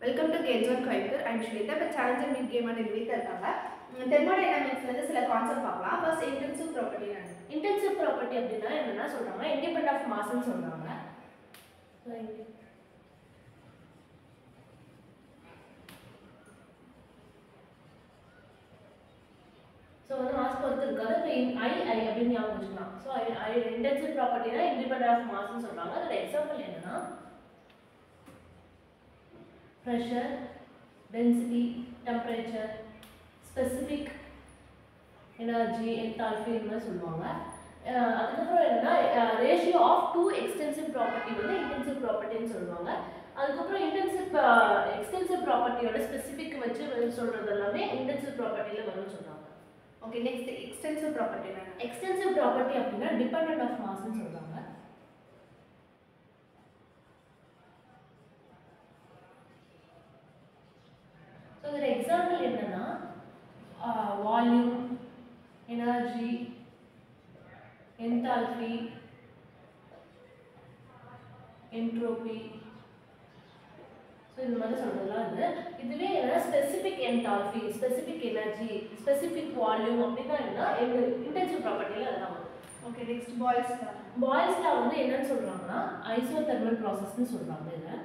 Welcome to games one Coimbatore and Swetha இப்போ challenger meet game and வீட்டில் இருக்காங்க தெர்மோடைனாமிக்ஸ்லேருந்து சில கான்செப்ட் பார்க்கலாம். ஃபர்ஸ்ட் இன்டென்சிவ் ப்ராப்பர்ட்டி நான் இன்டென்சிவ் ப்ராப்பர்ட்டி அப்படின்னா என்னன்னா சொல்கிறாங்க இண்டிபெண்ட் ஆஃப் மாஸ்ன்னு சொல்கிறாங்க ஸோ வந்து மாஸ் பொறுத்து இருக்காது. இப்போ ஐ ஐ அப்படின்னு ஞாபகம் வச்சுக்கலாம். ஸோ ஐ ஐ இன்டென்சிவ் ப்ராப்பர்ட்டினா இண்டிபெண்ட் ஆஃப் மாஸ்ன்னு சொல்கிறாங்க அதோட எக்ஸாம்பிள் என்னன்னா pressure density temperature specific energy enthalpy இந்த மாதிரி சொல்லுவாங்க. அதுக்கப்புறம் என்னன்னா ratio of two extensive property வந்து இன்டென்சிவ் ப்ராப்பர்ட்டின்னு சொல்லுவாங்க. அதுக்கப்புறம் இன்டென்சிவ் எக்ஸ்டென்சிவ் ப்ராப்பர்ட்டியோட ஸ்பெசிஃபிக் வச்சு சொல்றது எல்லாமே இன்டென்சிவ் ப்ராப்பர்ட்டியில் வரும்னு சொல்றாங்க. Okay next extensive property extensive property அப்படின்னா டிபெண்ட் ஆஃப் மாஸ்ன்னு சொல்றாங்க ஸோ இதோட எக்ஸாம்பிள் என்னன்னா volume energy enthalpy entropy so இந்த மாதிரி சொல்கிறதுலாம் வந்து இதுவே என்ன specific enthalpy specific energy specific volume அப்படின்னா என்ன இன்டென்சிவ் ப்ராப்பர்ட்டியில் அதெல்லாம் வரும். ஓகே நெக்ஸ்ட் பாய்ஸ் பாய்ஸில் வந்து என்னன்னு சொல்கிறாங்கன்னா ஐசோதெர்மல் ப்ராசஸ்னு சொல்கிறாங்க இதை.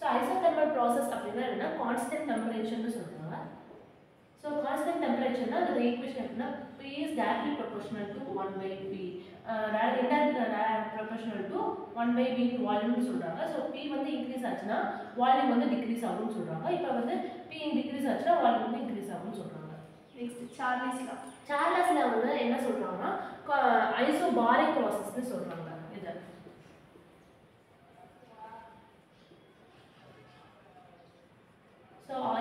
ஸோ ஐசோதெர்மல் ப்ராசஸ் அப்படின்னா என்ன கான்ஸ்டன்ட் டெம்பரேச்சர்னு சொல்றாங்க. ஸோ கான்ஸ்டன்ட் டெம்பரேச்சர்னா அதோட ஈக்குவேஷன் எப்படின்னா P is directly proportional to one by P inverted proportional to one by P வால்யூம்னு சொல்றாங்க. ஸோ பி வந்து இன்க்ரீஸ் ஆச்சுன்னா வால்யூம் வந்து டிக்ரீஸ் ஆகும்னு சொல்றாங்க. இப்போ வந்து பி டிக்ரீஸ் ஆச்சுன்னா வால்யூம் வந்து இன்க்ரீஸ் ஆகும்னு சொல்றாங்க. நெக்ஸ்ட் சார்லிஸ் லா சார்லஸ்ல வந்து என்ன சொல்றாங்கன்னா ஐசோபாரிக் ப்ராசஸ்னு சொல்றாங்க. இதை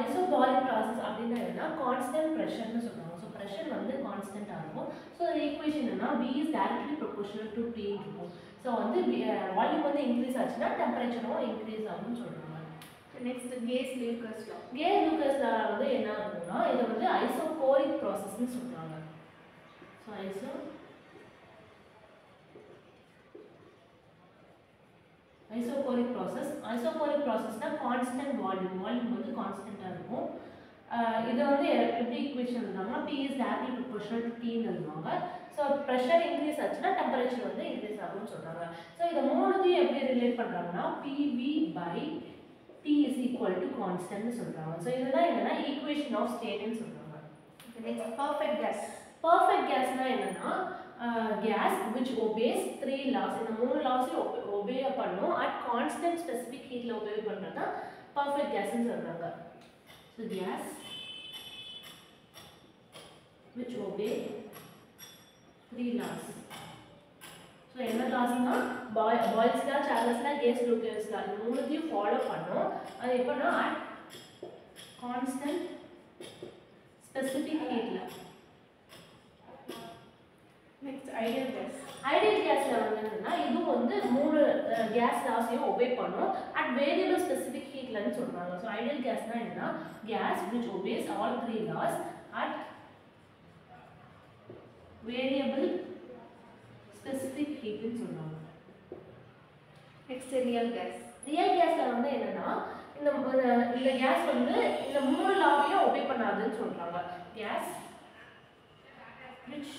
ஐசோபாரிக் ப்ராசஸ் அப்படின்னா என்ன கான்ஸ்டன்ட் ப்ரெஷர்னு சொல்றாங்க ஸோ ப்ரெஷர் வந்து கான்ஸ்டன்ட்டாக இருக்கும். ஸோ ஈக்குவேஷன் என்னன்னா P is directly proportional to P இருக்கும். ஸோ வந்து வால்யூம் வந்து இன்க்ரீஸ் ஆச்சுன்னா டெம்பரேச்சரும் இன்க்ரீஸ் ஆகும்னு சொல்றாங்க. Next Gay Lussac's law Gay லூக்கஸ்ல வந்து என்ன ஆகும்னா இதை வந்து ஐசோகோரிக் ப்ராசஸ்னு சொல்றாங்க. So iso isochoric process isochoric ப்ராசஸ்னா constant volume volume வந்து கான்ஸ்டன்ட்டாக இருக்கும். இதை வந்து எப்படி ஈக்குவேஷன் இருந்தாங்கன்னா P is directly proportional to டீன்னு இருந்தாங்க ஸோ ப்ரெஷர் இன்க்ரீஸ் ஆச்சுன்னா டெம்பரேச்சர் வந்து இன்க்ரீஸ் ஆகும்னு சொல்றாங்க. ஸோ இதை மூணுத்தையும் எப்படி ரிலேட் பண்ணுறாங்கன்னா PV by T is equal to constant னு சொல்றாங்க. ஸோ இதுதான் என்னன்னா ஈக்குவேஷன் ஆஃப் ஸ்டேட்னு சொல்றாங்க. நெக்ஸ்ட் பர்ஃபெக்ட் கேஸ் பர்ஃபெக்ட் கேஸ்னா என்னன்னா gas which obeys three laws. இந்த மூணு லாஸையும் ஒபே பண்ணும் அட் கான்ஸ்டன்ட் ஸ்பெசிஃபிக் ஹீட்ல ஒபே பண்ணுறது தான் பர்ஃபெக்ட் கேஸ்ன்னு சொல்றாங்க so gas which obey three laws. So என்ன லாஸ்னா பாய் பாய்ஸ்லா சார்லஸ்லா கேஸ் லூக்கஸ்லா இந்த மூணுத்தையும் ஃபாலோ பண்ணோம் அது எப்படின்னா அட் கான்ஸ்டன்ட் ஸ்பெசிஃபிக் ஹீட்ல நெக்ஸ்ட் ஐடியல் கேஸ் ஐடியல் கேஸ்ல வந்து என்னன்னா இதுவும் வந்து மூணு கேஸ் லாஸையும் ஒபே பண்ணும். அட் வேரியபிள் ஸ்பெசிஃபிக் ஹீட்லன்னு சொல்றாங்க. ஸோ ஐடியல் கேஸ்னா என்னன்னா gas which obeys all three laws at variable specific ஹீட்னு சொல்றாங்க. நெக்ஸ்ட் ரியல் கேஸ் ரியல் கேஸ்ல வந்து என்னன்னா இந்த இந்த கேஸ் வந்து இந்த மூணு லாவையும் ஒபே பண்ணாதுன்னு சொல்றாங்க. Gas which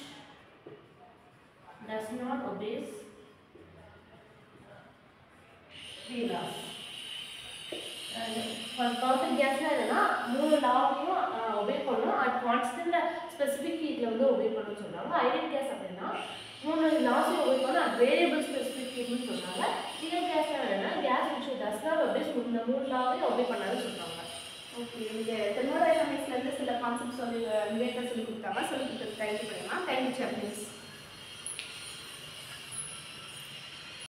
does not obeys three laws perfect கேஸ்னா என்னென்னா மூணு லாவையும் ஒபே பண்ணணும். அட் கான்ஸ்டன்ட் ஸ்பெசிஃபிக் ஹீட்டில் வந்து ஒபே பண்ணணும்னு சொல்கிறாங்க ஐடியல் கேஸ் அப்படின்னா மூணு லாஸையும் ஒபே பண்ணணும் அட் வேரியபிள் ஸ்பெசிஃபிக் ஹீட்னு சொல்கிறாங்க ரியல் கேஸ்னா என்னென்னா கேஸ் விச் டஸ் ஒபே இந்த மூணு லாவையும் ஒபே பண்ணாதுன்னு சொல்கிறாங்க ஓகே இங்கே தெர்மோடைனாமிக்ஸ்லேருந்து சில கான்செப்ட் சொல்லி ரிலேட்டட் சொல்லி கொடுத்தாங்க. சொல்லி கொடுத்தது தேங்க்யூ பண்ணுமா தேங்க்யூ சாப்ளின்ஸ்